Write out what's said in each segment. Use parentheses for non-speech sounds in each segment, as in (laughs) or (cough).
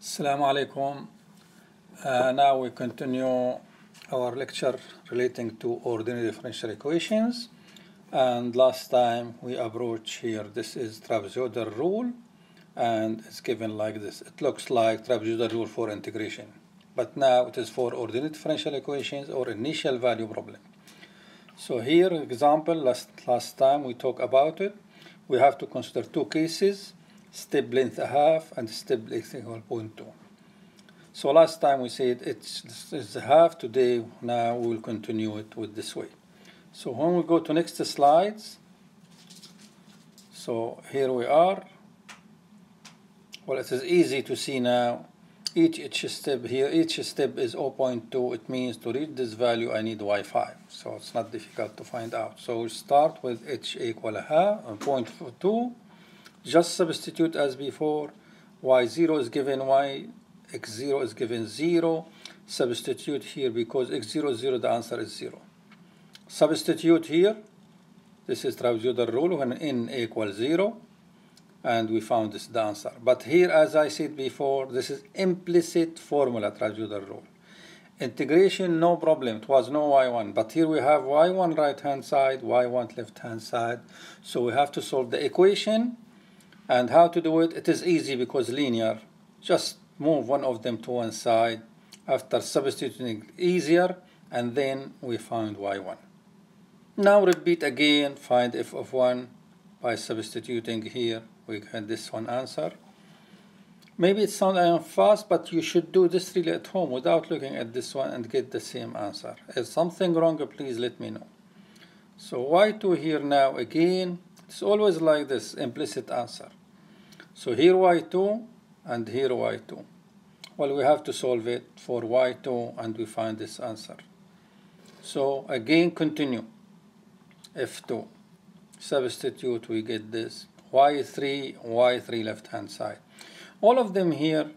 Assalamu alaikum. Uh, now we continue our lecture relating to ordinary differential equations. And last time we approached here, this is trapezoidal rule, and it's given like this. It looks like trapezoidal rule for integration. But now it is for ordinary differential equations or initial value problem. So here, example, last, last time we talked about it. We have to consider two cases, step length a half and step length equal 0.2. So last time we said it's, it's a half, today now we will continue it with this way. So when we go to next slides, so here we are. Well, it is easy to see now. Each, each step here, each step is 0.2. It means to reach this value, I need y5. So it's not difficult to find out. So we start with h equal a half, uh, 0.2. Just substitute as before. y0 is given y, x0 is given 0. Substitute here because x0 is 0, the answer is 0. Substitute here. This is trapezoidal rule when n equals 0 and we found this the answer. But here, as I said before, this is implicit formula trapezoidal rule. Integration, no problem. It was no y1. But here we have y1 right hand side, y1 left hand side. So we have to solve the equation. And how to do it? It is easy because linear. Just move one of them to one side. After substituting easier, and then we find y1. Now repeat again, find f of 1 by substituting here. We get this one answer. Maybe it sounds I am fast, but you should do this really at home without looking at this one and get the same answer. If something wrong, please let me know. So y2 here now again, it's always like this, implicit answer. So here y2 and here y2. Well, we have to solve it for y2 and we find this answer. So again, continue. F2. Substitute, we get this. y3, y3 left hand side. All of them here,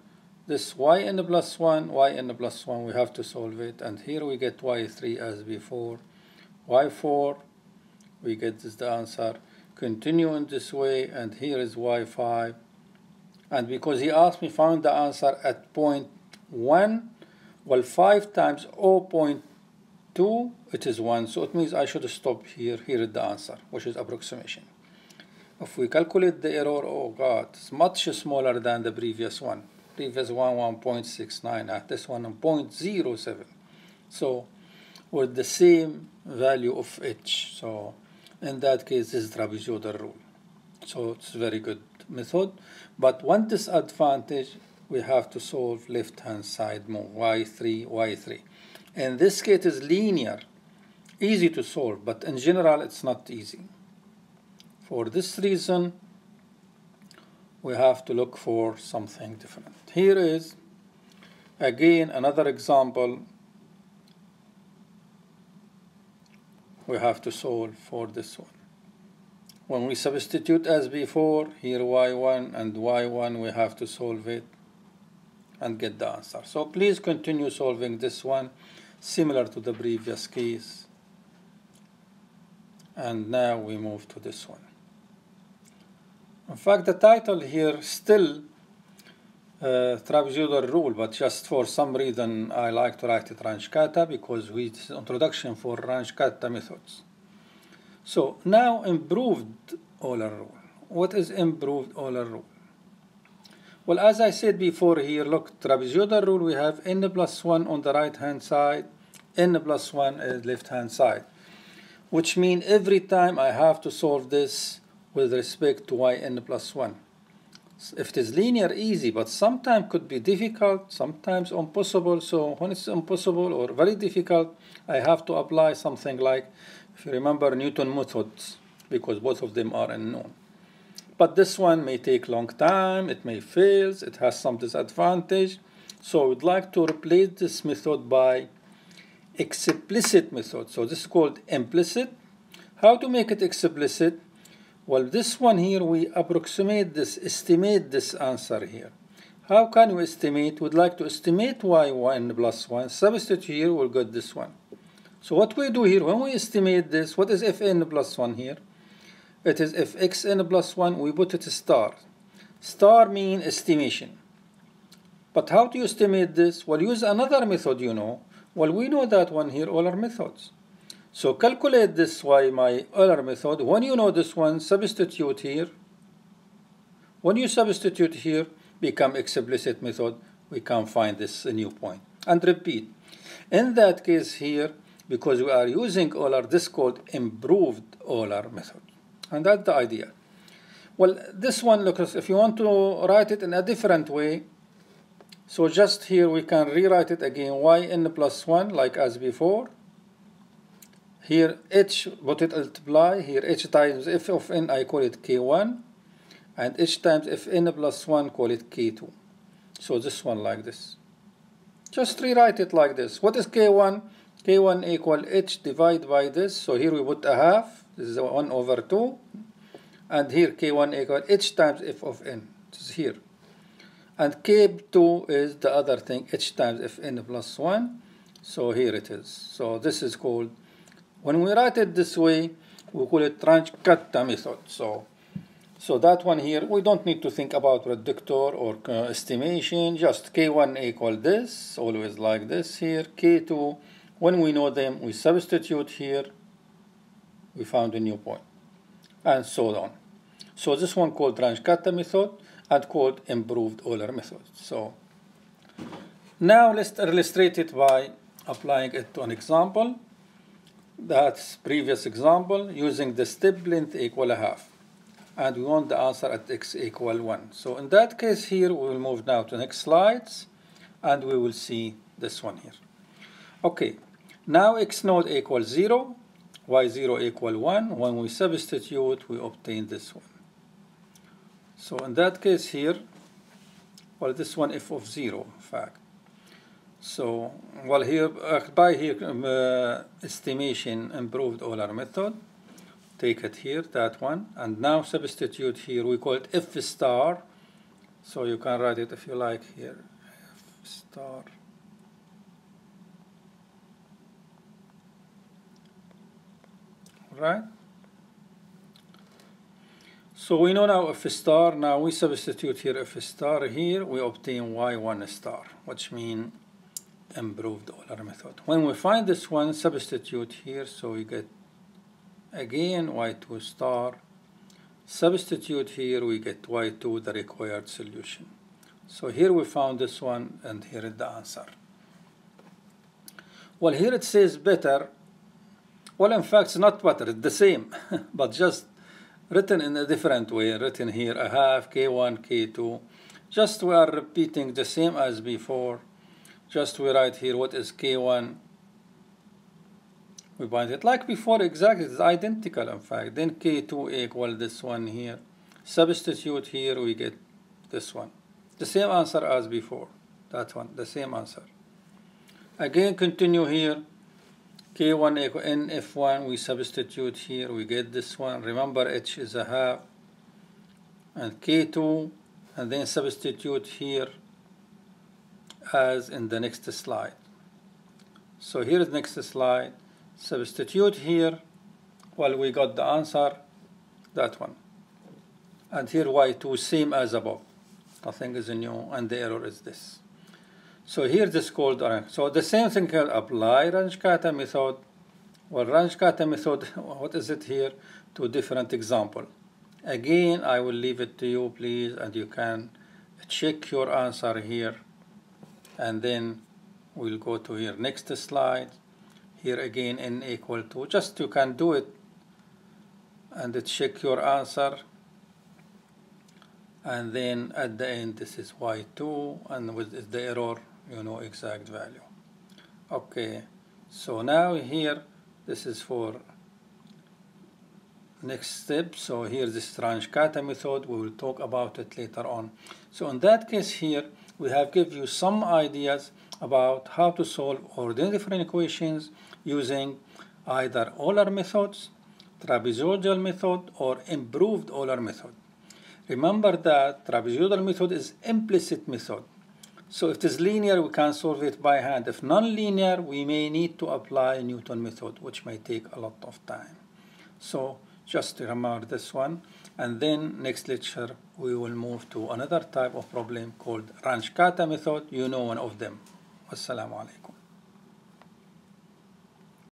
this yn plus 1, yn plus 1, we have to solve it. And here we get y3 as before. y4, we get this the answer. Continue in this way, and here is y5. And because he asked me find the answer at point 1, well, 5 times 0.2, it is 1. So it means I should stop here. Here is the answer, which is approximation. If we calculate the error, oh God, it's much smaller than the previous one. Previous one, 1.69, at this one, 0.07. So with the same value of h. So in that case, this is trapezoidal rule. So it's very good method. But one disadvantage, we have to solve left-hand side more, y3, y3. In this case, it's linear, easy to solve, but in general, it's not easy. For this reason, we have to look for something different. Here is, again, another example. We have to solve for this one. When we substitute as before, here y1 and y1, we have to solve it and get the answer. So please continue solving this one, similar to the previous case. And now we move to this one. In fact, the title here still uh, trapezoidal rule, but just for some reason I like to write it Runge-Kutta because we, it's introduction for Runge-Kutta methods. So now improved Euler rule. What is improved Euler rule? Well, as I said before here, look, trapezoidal rule, we have n plus 1 on the right hand side, n plus 1 is left hand side, which means every time I have to solve this with respect to yn plus 1. If it is linear, easy, but sometimes could be difficult, sometimes impossible. So when it's impossible or very difficult, I have to apply something like, if you remember Newton methods, because both of them are unknown. But this one may take long time, it may fail, it has some disadvantage. So we'd like to replace this method by explicit method. So this is called implicit. How to make it explicit? Well, this one here, we approximate this, estimate this answer here. How can we estimate? We'd like to estimate y1 plus 1. Substitute here, we'll get this one. So what we do here, when we estimate this, what is fn plus 1 here? It is if xn plus 1, we put it star. Star mean estimation. But how do you estimate this? Well, use another method, you know. Well, we know that one here, Euler methods. So calculate this y my Euler method. When you know this one, substitute here. When you substitute here, become explicit method, we can find this new point. And repeat. In that case here, because we are using Euler, this called improved Euler method. And that's the idea. Well, this one, look, if you want to write it in a different way, so just here we can rewrite it again, yn plus 1, like as before. Here h, put it multiply, here h times f of n, I call it k1, and h times fn plus 1, call it k2. So this one like this. Just rewrite it like this. What is k1? K1 equal h divided by this. So here we put a half. This is 1 over 2. And here k1 equal h times f of n. This is here. And k2 is the other thing, h times fn plus 1. So here it is. So this is called, when we write it this way, we call it Runge-Kutta method. So so that one here, we don't need to think about predictor or uh, estimation, just K1 equal this, always like this here, K2, when we know them, we substitute here, we found a new point, and so on. So this one called Runge-Kutta method and called improved Euler method. So now let's illustrate it by applying it to an example. That's previous example using the step length equal a half and we want the answer at x equal 1. So in that case here we will move now to next slides and we will see this one here. Okay, now x node equals 0, y0 equal 1. When we substitute we obtain this one. So in that case here, well this one f of 0 in fact. So well here uh, by here um, uh, estimation improved Euler method take it here, that one, and now substitute here, we call it F star, so you can write it if you like here, F star. Right? So we know now F star, now we substitute here F star here, we obtain Y1 star, which means improved Euler method. When we find this one, substitute here, so we get again y2 star. Substitute here we get y2 the required solution. So here we found this one and here is the answer. Well here it says better well in fact it's not better it's the same (laughs) but just written in a different way written here a half k1 k2 just we are repeating the same as before. Just we write here what is k1 we bind it like before exactly it's identical in fact. Then k2 equal this one here. Substitute here we get this one. The same answer as before that one the same answer. Again continue here k1 equal n f1 we substitute here we get this one. Remember h is a half and k2 and then substitute here as in the next slide. So here is next slide. Substitute here. Well we got the answer that one. And here y2 same as above. Nothing is new and the error is this so here this called so the same thing can apply Runge-Kutta method well Runge-Kutta method (laughs) what is it here to different example. Again I will leave it to you please and you can check your answer here. And then we'll go to here. Next slide. Here again n equal to just you can do it and check your answer. And then at the end this is y2 and with the error you know exact value okay so now here this is for next step so here this Runge-Kutta method we will talk about it later on so in that case here we have give you some ideas about how to solve ordinary differential equations using either Euler methods, trapezoidal method, or improved Euler method. Remember that trapezoidal method is implicit method. So if it is linear, we can solve it by hand. If non-linear, we may need to apply Newton method, which may take a lot of time. So just remember this one. And then next lecture, we will move to another type of problem called Runge-Kutta method. You know one of them. Assalamu alaikum.